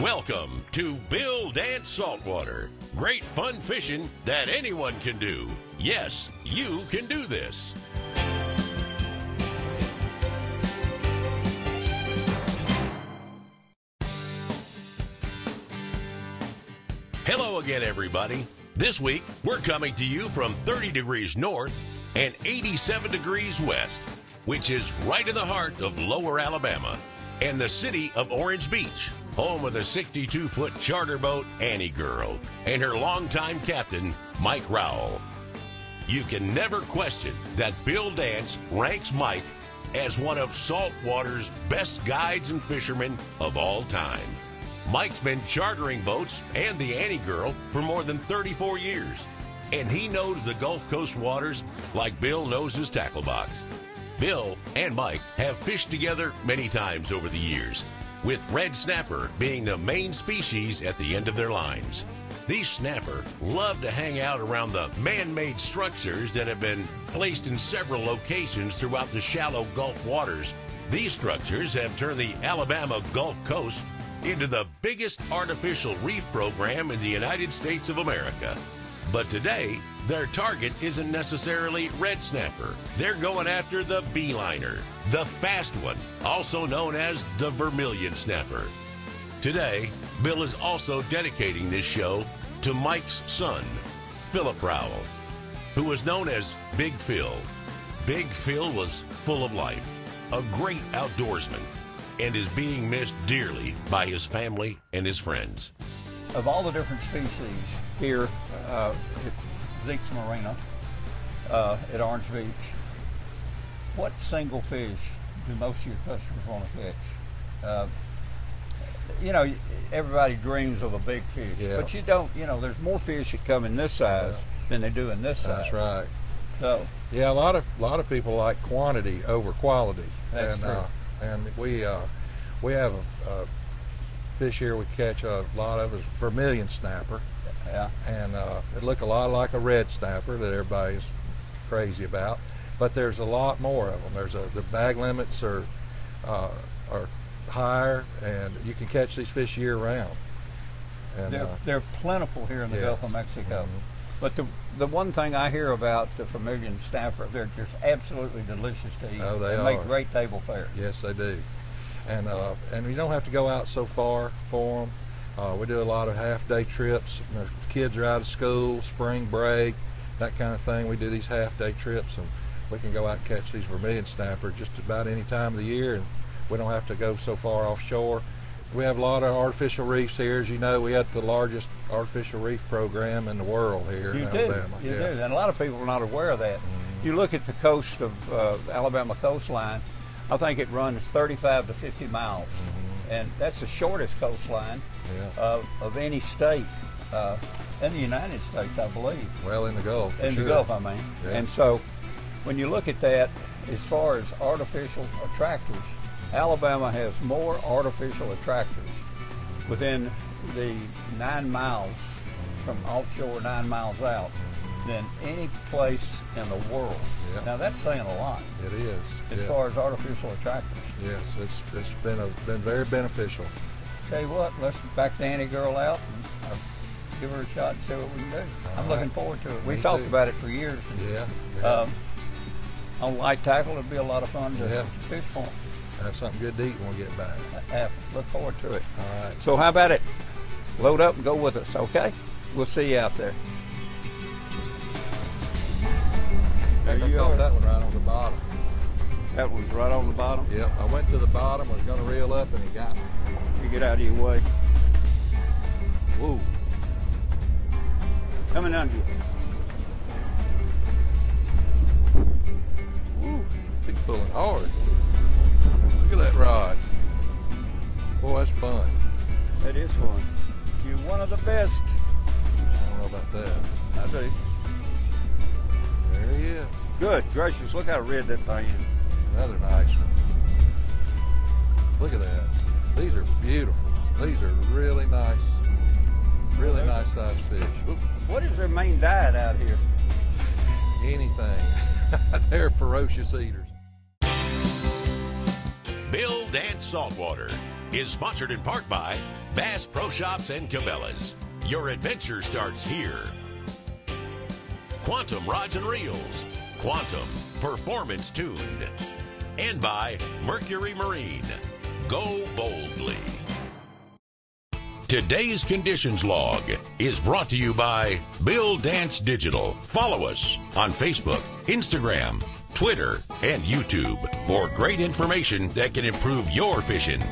Welcome to Bill Dance Saltwater. Great fun fishing that anyone can do. Yes, you can do this. Hello again, everybody. This week, we're coming to you from 30 degrees north and 87 degrees west, which is right in the heart of lower Alabama and the city of Orange Beach, home of the 62 foot charter boat Annie Girl and her longtime captain, Mike Rowell. You can never question that Bill Dance ranks Mike as one of saltwater's best guides and fishermen of all time. Mike's been chartering boats and the Annie Girl for more than 34 years, and he knows the Gulf Coast waters like Bill knows his tackle box. Bill and Mike have fished together many times over the years, with red snapper being the main species at the end of their lines. These snapper love to hang out around the man made structures that have been placed in several locations throughout the shallow Gulf waters. These structures have turned the Alabama Gulf Coast into the biggest artificial reef program in the United States of America. But today, their target isn't necessarily red snapper. They're going after the beeliner, the fast one, also known as the vermilion snapper. Today, Bill is also dedicating this show to Mike's son, Philip Rowell, who was known as Big Phil. Big Phil was full of life, a great outdoorsman, and is being missed dearly by his family and his friends. Of all the different species here uh, at Zeke's Marina uh, at Orange Beach, what single fish do most of your customers want to catch? Uh, you know, everybody dreams of a big fish, Yeah. but you don't. You know, there's more fish that come in this size than they do in this size. That's right. So, Yeah, a lot of a lot of people like quantity over quality. That's and, true. Uh, and we uh, we have a, a fish here we catch a lot of is vermilion snapper, yeah, and uh, it look a lot like a red snapper that everybody's crazy about. But there's a lot more of them. There's a the bag limits are uh, are higher, and you can catch these fish year round. And they're, uh, they're plentiful here in the yes. Gulf of Mexico. Mhm. But the the one thing I hear about the vermilion snapper, they're just absolutely delicious to eat. Oh, they make are. great table fare. Yes, they do. And uh, and you don't have to go out so far for them. Uh, we do a lot of half day trips. Know, kids are out of school, spring break, that kind of thing. We do these half day trips, and we can go out and catch these vermilion snapper just about any time of the year, and we don't have to go so far offshore. We have a lot of artificial reefs here. As you know, we have the largest artificial reef program in the world here You in do, Alabama. you yeah. do, and a lot of people are not aware of that. Mhm. You look at the coast of uh, Alabama coastline. I think it runs 35 to 50 miles, and that's the shortest coastline Yeah. of, of any state uh, in the United States, I believe. Well, in the Gulf. in sure. the Gulf, I mean. Yeah. And so, when you look at that, as far as artificial attractors, Alabama has more artificial attractors within the nine miles from offshore, nine miles out, than any place in the world. Yeah. Now that's saying a lot It is. as yeah. far as artificial attractors. Yes, it's it's been a, been very beneficial. Tell you what, let's back the Annie girl out and uh, give her a shot and see what we can do. I'm All looking forward to it. We've talked too. about it for years. and Yeah. yeah. Um, on light tackle, it'd be a lot of fun to, Yeah. to fish for 'em. That's something good to eat when we get back. Uh, look forward to it. All right. So how about it? Load up and go with us, okay? We'll see you out there. There I caught that one right on the bottom. That was right on the bottom. Yep. I went to the bottom, was going to reel up, and he got me. You get out of your way. Whoa. Coming under you. Woo. He's pulling hard. Look at that rod. Boy, that's fun. That is fun. You're one of the best. I don't know about that. I do. There he is. Good gracious, look how red that thing is. Another nice one. Look at that. These are beautiful. These are really nice, really nice sized fish. What is their main diet out here? anything. They're ferocious eaters. Bill Dance Saltwater is sponsored in part by Bass Pro Shops and Cabela's. Your adventure starts here. Quantum Rods and Reels. Quantum, performance tuned. And by Mercury Marine. Go boldly. Today's conditions log is brought to you by Bill Dance Digital. Follow us on Facebook, Instagram, Twitter, and YouTube for great information that can improve your fishing.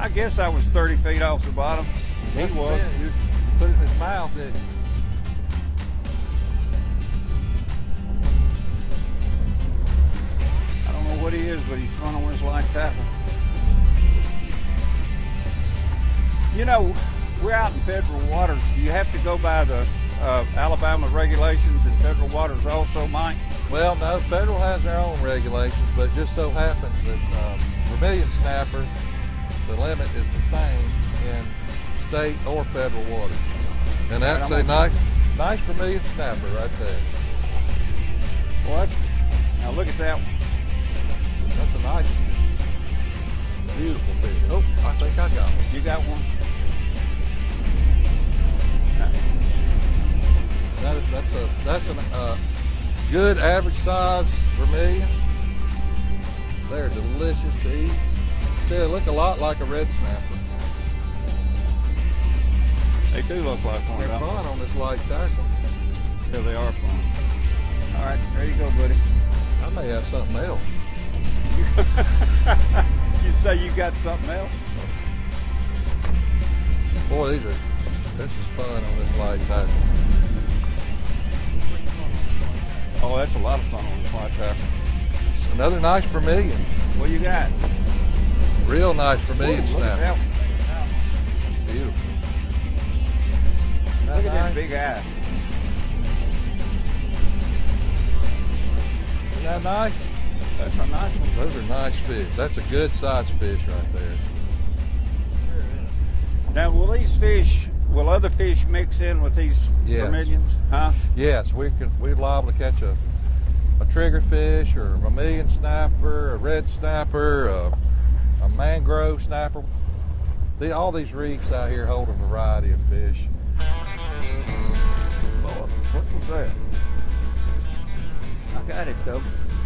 I guess I was 30 feet off the bottom. He was. put it in his mouth, you? I don't know what he is, but he's throwing on his line tackle. You know, we're out in federal waters. Do you have to go by the uh, Alabama regulations and federal waters also, Mike? Well, no, federal has their own regulations, but it just so happens that um, vermilion snapper, the limit is the same in state or federal water. And that's I'm a nice, nice vermilion snapper right there. What? Now look at that one. That's a nice, beautiful fish. Oh, I think I got one. You got one? That is, that's a that's a uh, good average size vermilion. They're delicious to eat. See, they look a lot like a red snapper. They do look like one. They're don't fun on this light tackle. they? Yeah, they are fun. All right, there you go, buddy. I may have something else. You say you got something else? Boy, these are this is fun on this light tackle. Oh, that's a lot of fun on this light tackle. Another nice vermilion, What you got? Real nice vermilion Ooh, look at that snapper. Beautiful. Look at that big eye. Isn't that nice? That's a nice one. Those are nice fish. That's a good size fish right there. Now, will these fish, will other fish mix in with these Yes. vermilions? Huh? Yes, we can. We're liable to catch a a triggerfish or a vermilion snapper, a red snapper, a mangrove snapper. The, all these reefs out here hold a variety of fish. Boy, what was that? I got it though,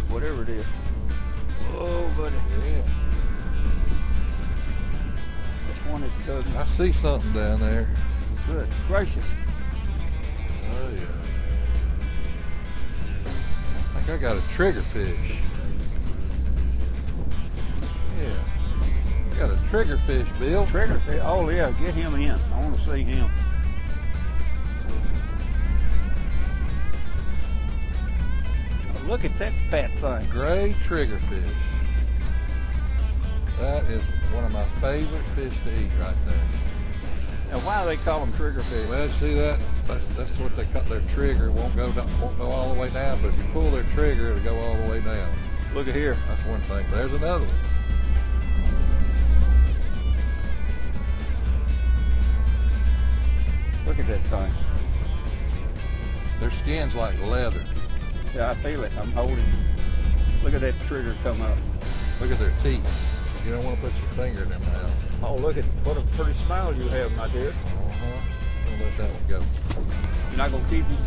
whatever it is. Oh, buddy. Yeah. This one is tugging. I see something down there. Good gracious. Oh yeah. I think I got a triggerfish. Yeah. Got a triggerfish, Bill. Triggerfish. Oh, yeah, get him in. I want to see him. Now, Look at that fat thing. Gray triggerfish. That is one of my favorite fish to eat right there. Now, why do they call them triggerfish? Well, see that? That's, that's what they cut their trigger. It won't go down, won't go all the way down, but if you pull their trigger, it'll go all the way down. Look at here. That's one thing. There's another one. Look at that thing. Their skin's like leather. Yeah, I feel it. I'm holding. Look at that trigger come up. Look at their teeth. You don't want to put your finger in their mouth. Oh, look at what a pretty smile you have, my dear. Uh-huh. Don't let that one go. You're not gonna keep them.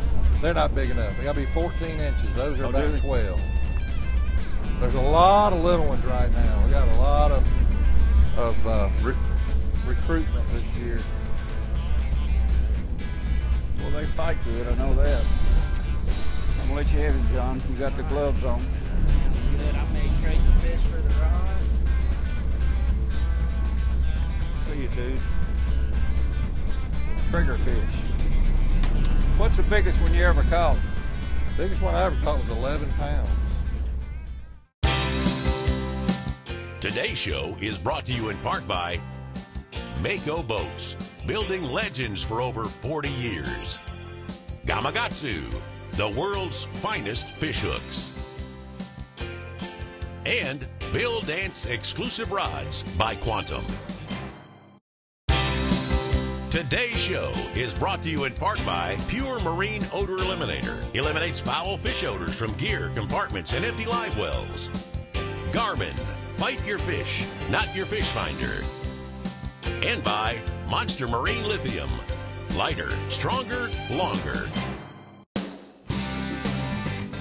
They're not big enough. They gotta be 14 inches. Those are Oh, about they? 12. There's a lot of little ones right now. We got a lot of of uh, re- recruitment this year. Well, they fight good. I know that. I'm gonna let you have him, John. You got the gloves on. Good. I may trade the fish for the rod. See you, dude. Trigger fish. What's the biggest one you ever caught? Biggest one I ever caught was 11 pounds. Today's show is brought to you in part by Mako Boats, building legends for over 40 years. Gamakatsu, the world's finest fish hooks. And Bill Dance exclusive rods by Quantum. Today's show is brought to you in part by Pure Marine Odor Eliminator. Eliminates foul fish odors from gear, compartments, and empty live wells. Garmin, bite your fish, not your fish finder. And by Monster Marine Lithium. Lighter, stronger, longer.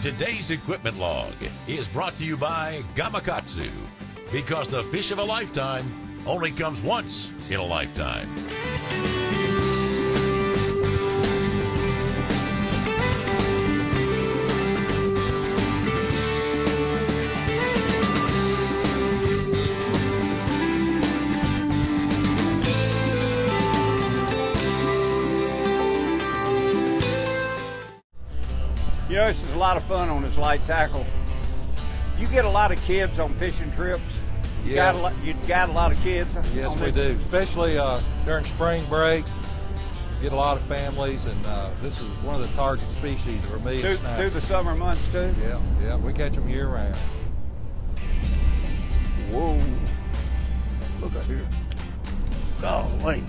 Today's equipment log is brought to you by Gamakatsu because the fish of a lifetime only comes once in a lifetime. A lot of fun on this light tackle. You get a lot of kids on fishing trips. You Yeah. got a lot. You got a lot of kids. Yes, we this- do, especially uh, during spring break. Get a lot of families, and uh, this is one of the target species for me. Through, through the summer months too. yeah, yeah, we catch them year round. Whoa! Look at here. Golly!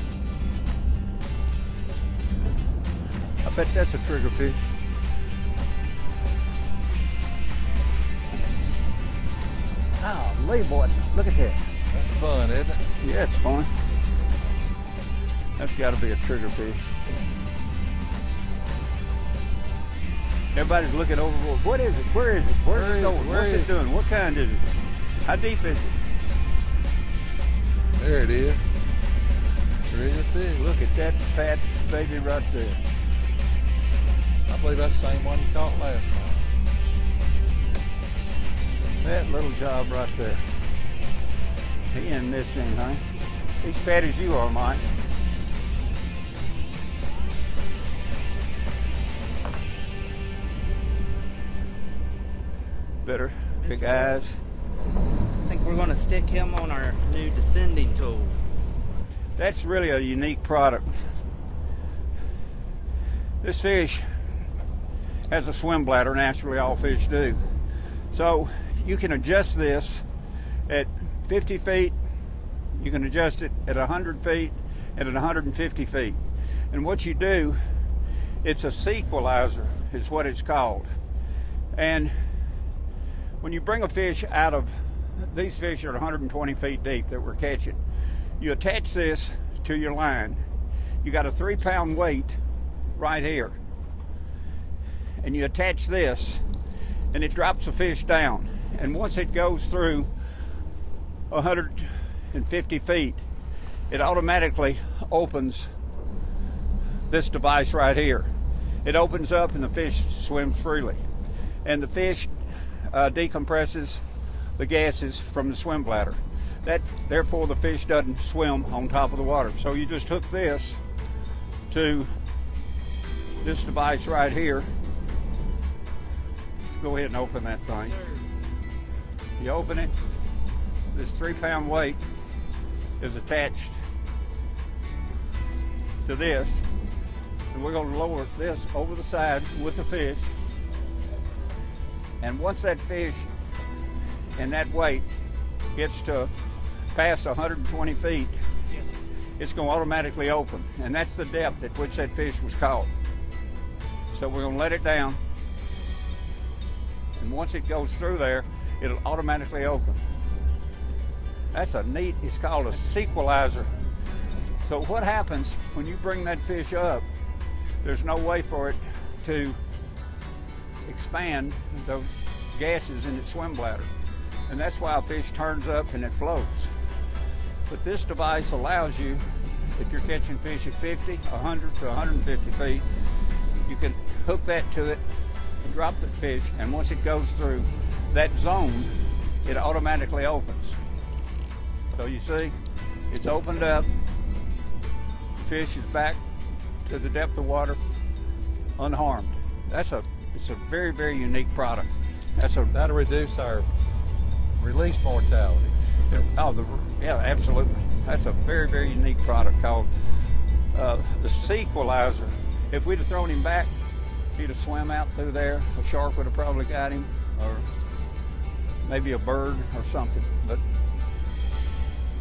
I bet that's a trigger fish. Golly, boy! Look at that. That's fun, isn't it? Yeah, it's fun. That's got to be a trigger fish. Everybody's looking overboard. What is it? Where is it? Where's Where it is going? it? Where What's is it doing? What kind is it? How deep is it? There it is. Trigger fish. Look at that fat baby right there. I believe that's the same one you caught last time. That little job right there. He ain't missed anything. He's fat as you are, Mike. Better. Big eyes. I think we're gonna stick him on our new descending tool. That's really a unique product. This fish has a swim bladder, naturally all fish do. So you can adjust this at 50 feet, you can adjust it at 100 feet, and at 150 feet. And what you do, it's a SeaQualizer, is what it's called. And when you bring a fish out of these fish are 120 feet deep that we're catching. You attach this to your line. You got a three pound weight right here. And you attach this and it drops the fish down. And once it goes through 150 feet, it automatically opens this device right here. It opens up and the fish swims freely. And the fish uh, decompresses the gases from the swim bladder. That therefore the fish doesn't swim on top of the water. So you just hook this to this device right here. Go ahead and open that thing. You open it. This three pound weight is attached to this. And we're going to lower this over the side with the fish. And once that fish and that weight gets to past 120 feet, it's going to automatically open. And that's the depth at which that fish was caught. So we're going to let it down. And once it goes through there, it'll automatically open. That's a neat, it's called a SeaQualizer. So what happens when you bring that fish up, there's no way for it to expand those gases in its swim bladder. And that's why a fish turns up and it floats. But this device allows you, if you're catching fish at 50, 100 to 150 feet, you can hook that to it, drop the fish, and once it goes through that zone, it automatically opens. So you see, it's opened up, the fish is back to the depth of water unharmed. That's a it's a very, very unique product. That's a That'll reduce our release mortality. oh the yeah, absolutely. That's a very, very unique product called uh, the SeaQualizer. If we'd have thrown him back, he'd have swam out through there. A shark would have probably got him, or maybe a bird or something. But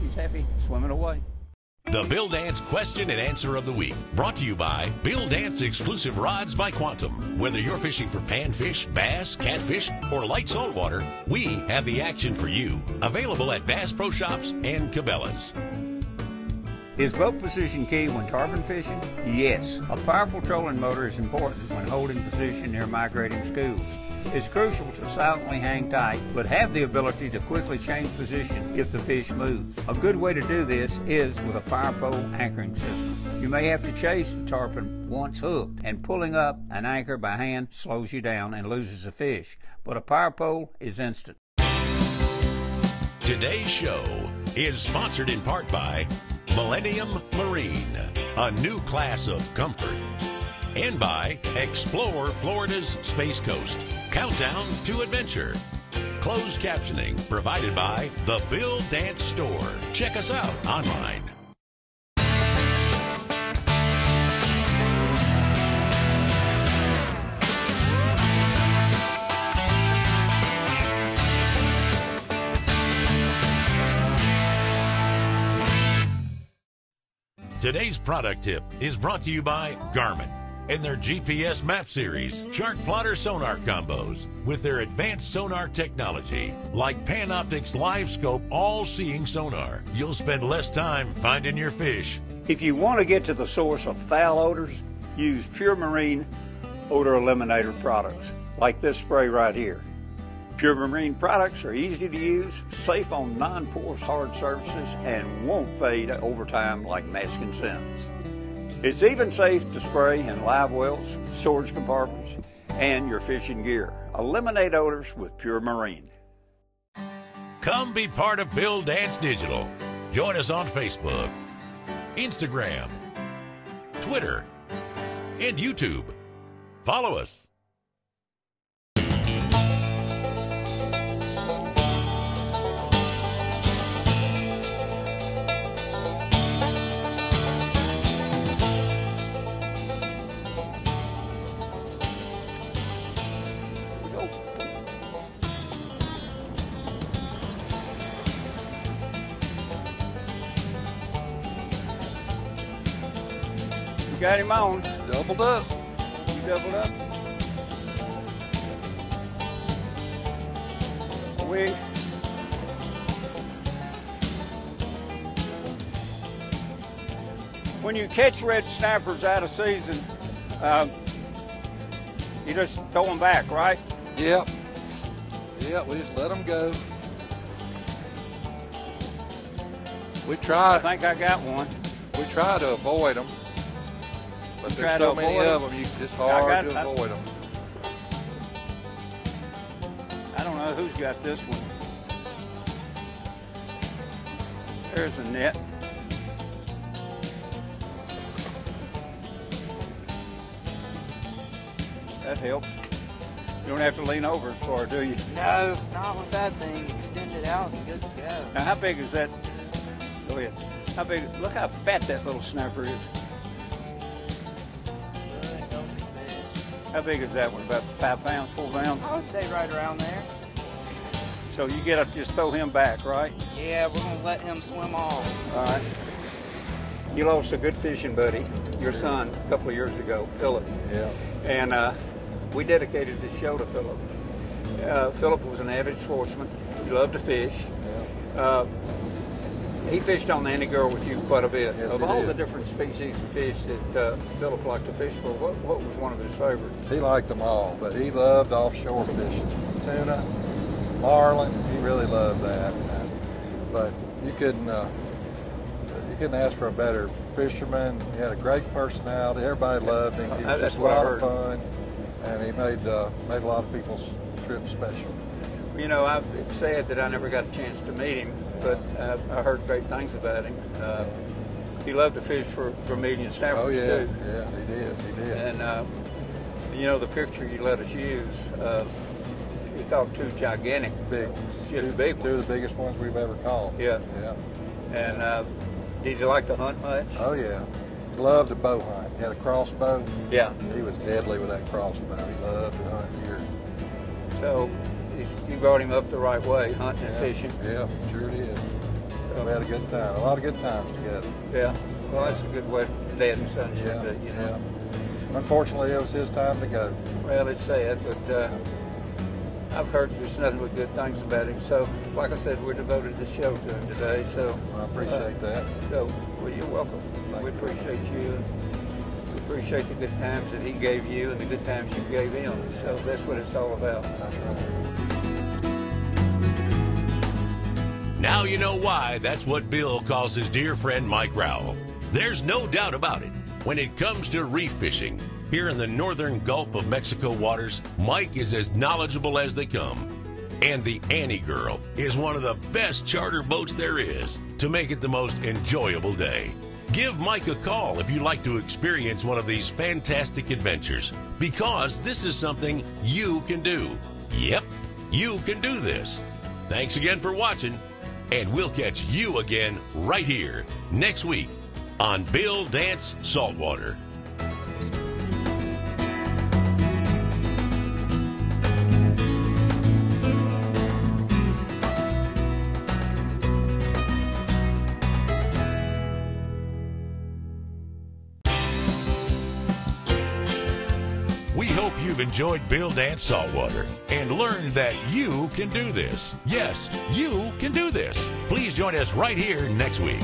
he's happy swimming away. The Bill Dance question and answer of the week, brought to you by Bill Dance exclusive rods by Quantum. Whether you're fishing for panfish, bass, catfish, or light saltwater, we have the action for you. Available at Bass Pro Shops and Cabela's. Is boat position key when tarpon fishing? Yes. A powerful trolling motor is important when holding position near migrating schools. It's crucial to silently hang tight, but have the ability to quickly change position if the fish moves. A good way to do this is with a power pole anchoring system. You may have to chase the tarpon once hooked, and pulling up an anchor by hand slows you down and loses the fish, but a power pole is instant. Today's show is sponsored in part by Millennium Marine, a new class of comfort, and by Explore Florida's Space Coast. Countdown to Adventure. Closed captioning provided by The Bill Dance Store. Check us out online. Today's product tip is brought to you by Garmin and their GPS map series, chart plotter sonar combos, with their advanced sonar technology, like Panoptix Live Scope all seeing sonar. You'll spend less time finding your fish. If you want to get to the source of foul odors, use Pure Marine odor eliminator products, like this spray right here. Pure Marine products are easy to use, safe on non-porous hard surfaces, and won't fade over time like masking scents. It's even safe to spray in live wells, storage compartments, and your fishing gear. Eliminate odors with Pure Marine. Come be part of Bill Dance Digital. Join us on Facebook, Instagram, Twitter, and YouTube. Follow us. Got him on. Doubled up. You doubled up. We when you catch red snappers out of season, um, you just throw them back, right? Yep. Yep, we just let them go. We try. I think I got one. we try to avoid them, but You there's so many of of 'em? them, you, it's hard got- to I- avoid them. I don't know who's got this one. There's a net. That helps. You don't have to lean over as far, do you? No, not with that thing. Extend it out and good to go. Now, how big is that? Go ahead. How big? Look how fat that little snapper is. How big is that one? About five pounds, four pounds? I would say right around there. So you get up, just throw him back, right? Yeah, we're gonna let him swim off. All right. You lost a good fishing buddy, your son, a couple of years ago, Philip. Yeah. And uh, we dedicated this show to Philip. Uh, Philip was an avid sportsman. He loved to fish. yeah. Uh, he fished on the Annie Girl with you quite a bit. Yes, of all did. the different species of fish that uh, Philip liked to fish for, what, what was one of his favorites? He liked them all, but he loved offshore fishing. Tuna, marlin, he really loved that. Uh, But you couldn't, uh, you couldn't ask for a better fisherman. He had a great personality. Everybody loved him. He was just a lot of fun, and he made uh, made a lot of people's trips special. You know, I, it's sad that I never got a chance to meet him, but uh, I heard great things about him. Uh, he loved to fish for Vermilion snappers Oh yeah, too. yeah, he did, he did. And uh, you know the picture you let us use, uh, you caught two gigantic, big, just two, big two of the biggest ones we've ever caught. Yeah. yeah. And uh, Did you like to hunt much? Oh yeah, loved to bow hunt. He had a crossbow. Yeah. He was deadly with that crossbow. He loved to hunt deer. So you- you brought him up the right way, hunting and fishing. Yeah, sure did. We had a good time. A lot of good times together. Yeah. Well, that's a good way dad and son should Yeah, be, you know. yeah. Unfortunately, it was his time to go. Well, it's sad, but uh, I've heard there's nothing but good things about him. So, like I said, we're devoted the show to him today. So I appreciate that. So, well, you're welcome. Thank we you. appreciate you. We appreciate the good times that he gave you and the good times you gave him. So that's what it's all about. Now you know why that's what Bill calls his dear friend Mike Rowell. There's no doubt about it. When it comes to reef fishing, here in the northern Gulf of Mexico waters, Mike is as knowledgeable as they come. And the Annie Girl is one of the best charter boats there is to make it the most enjoyable day. Give Mike a call if you'd like to experience one of these fantastic adventures because this is something you can do. Yep, you can do this. Thanks again for watching, and we'll catch you again right here next week on Bill Dance Saltwater. Enjoyed Bill Dance Saltwater and learned that you can do this. Yes, you can do this. Please join us right here next week.